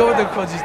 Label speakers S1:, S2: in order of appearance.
S1: W kółko będę chodzić.